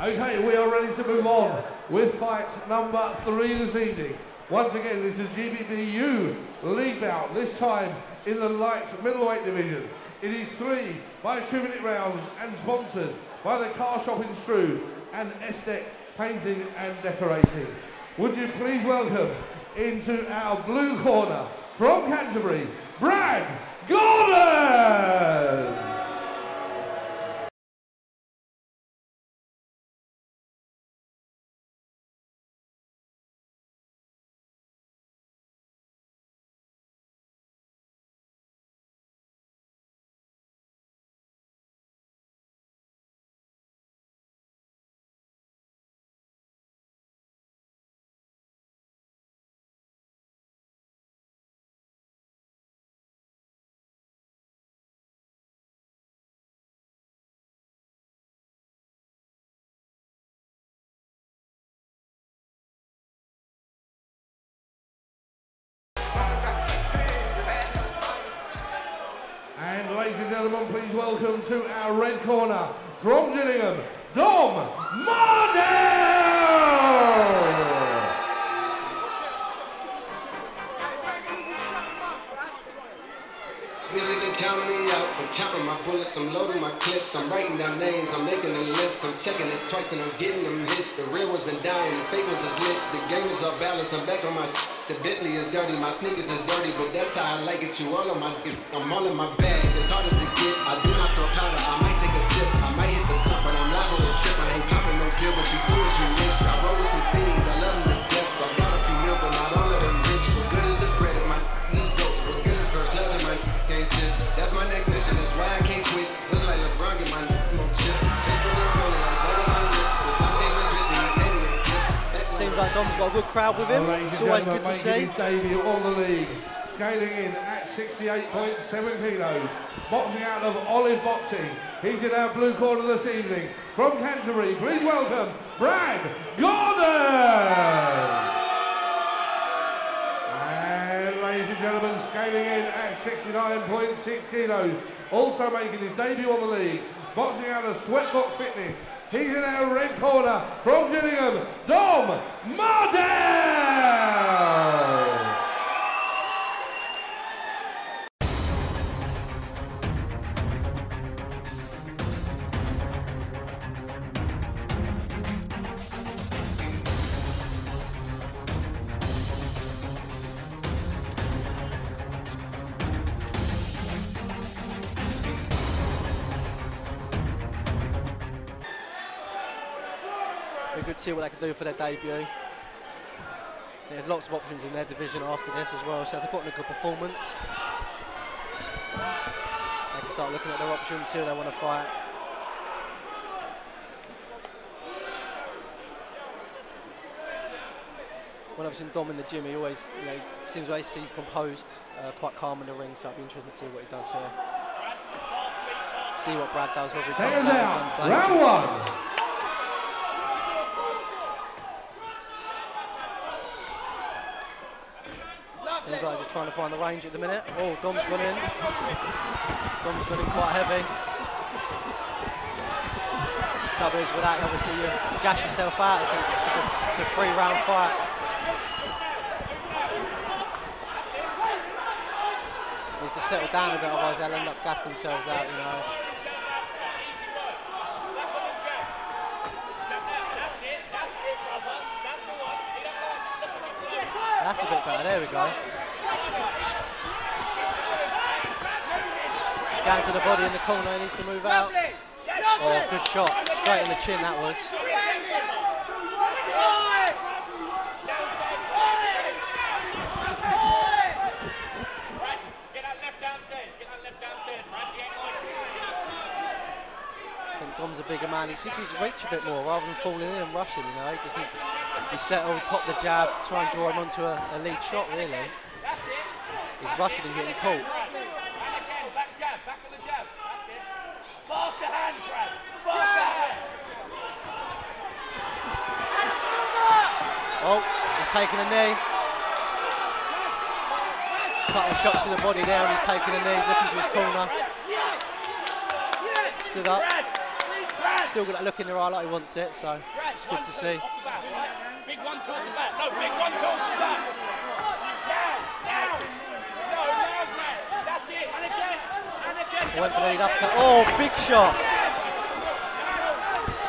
Okay, we are ready to move on with fight number three this evening. Once again, this is GBBU league bout, this time in the light middleweight division. It is three by two minute rounds and sponsored by the car shop in and Estec Painting and Decorating. Would you please welcome into our blue corner from Canterbury, Brad Godden! Please welcome to our red corner from Gillingham, Dom Mardell! Counting me out. I'm counting my bullets, I'm loading my clips. I'm writing down names, I'm making a list. I'm checking it twice and I'm getting them hit. The real one's been dying, the fake ones is lit. The game is off balance, I'm back on my sh- The Bentley is dirty, my sneakers is dirty, but that's how I like it. You all on my I'm all in my bag, as hard as it get. I do not store powder, I might take a sip. I might hit the cup, but I'm liable to trip. I ain't popping no pill, but you do as you wish. I roll with some fiends, Dom's got a good crowd with him. It's always good to making see. his debut on the league, scaling in at 68.7 kilos, boxing out of Olive Boxing. He's in our blue corner this evening. From Canterbury, please welcome Brad Godden! And ladies and gentlemen, scaling in at 69.6 kilos, also making his debut on the league, boxing out of Sweatbox Fitness. He's in our red corner from Gillingham, Dom Mardell! See what they can do for their debut. There's lots of options in their division after this as well, so if they put in a good performance, they can start looking at their options, see who they want to fight. When I've seen Dom in the gym, he always, you know, seems like he's composed, uh, quite calm in the ring, so it'll be interesting to see what he does here. See what Brad does, whether he comes us out and out, guns blazing. round one. Guys are trying to find the range at the minute. Oh, Dom's gone in. Dom's gone in quite heavy. Trouble is with that, obviously you gash yourself out. It's a, it's a, it's a three round fight. Needs to settle down a bit, otherwise they'll end up gassing themselves out, you know. That's a bit better, there we go. Down to the body in the corner, he needs to move out. Oh, good shot. Straight in the chin, that was. Dom's a bigger man. He should use reach a bit more rather than falling in and rushing, you know. He just needs to be settled, pop the jab, try and draw him onto a, a lead shot, really. He's rushing and getting caught. Faster hand, Brad. Faster hand. Oh, he's taking a knee. Couple of shots to the body there, and he's taking a knee. He's looking to his corner. Stood up. still got that look in their eye like he wants it, so it's good to see. Big one towards the back. No, big one towards the back. Went for the uppercut. Oh, big shot.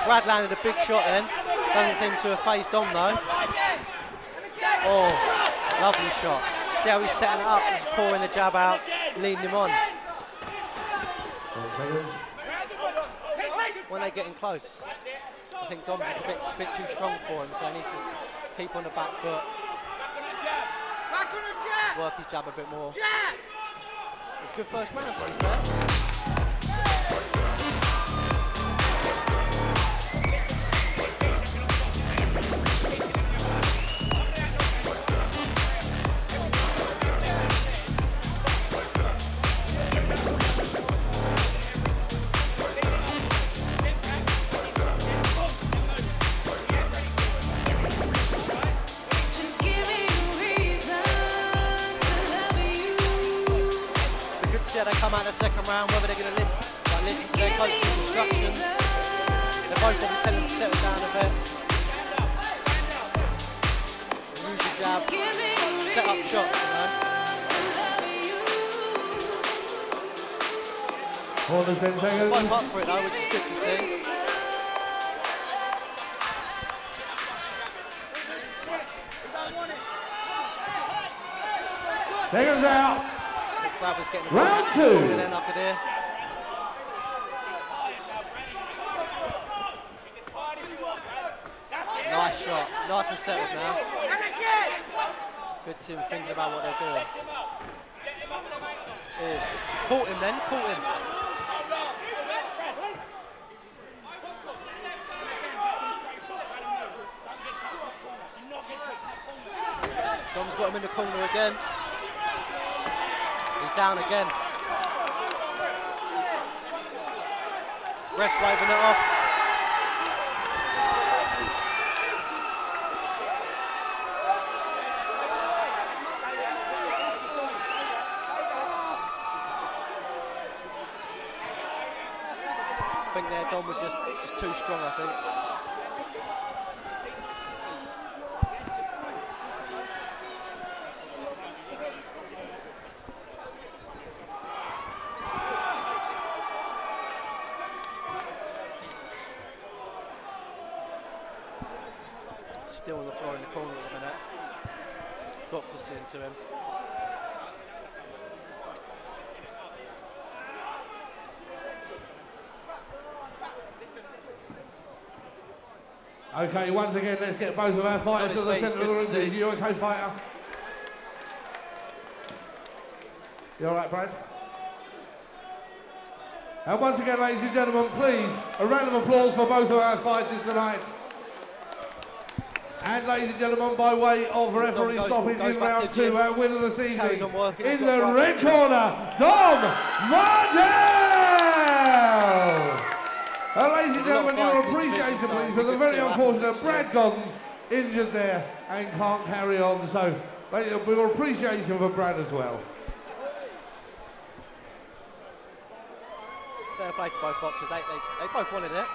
Brad landed a big shot then. Doesn't seem to have phased Dom though. Oh, lovely shot. See how he's setting it up, he's pouring the jab out, leading him on. When they're getting close, I think Dom's just a bit, bit too strong for him, so he needs to keep on the back foot, Back on the jab. work his jab a bit more. It's a good first round, It's good to see how they come out in the second round, whether they're going to listen, like, listen to their coach's instructions. They're both going to tell them to settle down a bit. Use the jab, Give me a set up shots, you know. Corners 10 Both up for it though, which is good to see. Seconds out. Was getting the Round two. I could hear. Nice shot, nice and settled now. And again. Good to him thinking about what they're doing. Oh, caught him then, caught him. Dom's got him in the corner again. Down again. Ref's waving it off. I think their Dom was just, just too strong, I think. Still on the floor in the corner at the minute. Doctor's sitting to him. Okay, once again, let's get both of our fighters to the centre of the room. to Please, see. you okay, fighter? You all right, Brad? And once again, ladies and gentlemen, please, a round of applause for both of our fighters tonight. And ladies and gentlemen, by way of referee stoppage in round two, our winner this Carries evening, in the right red corner, Dom Mardell! Uh, ladies and There's a lot of gentlemen, your fights in this appreciation, please, for the very see what happens unfortunate. Brad Godden injured there and can't carry on. So, we will appreciation for Brad as well. Fair play to both boxers. They, they, they both wanted it.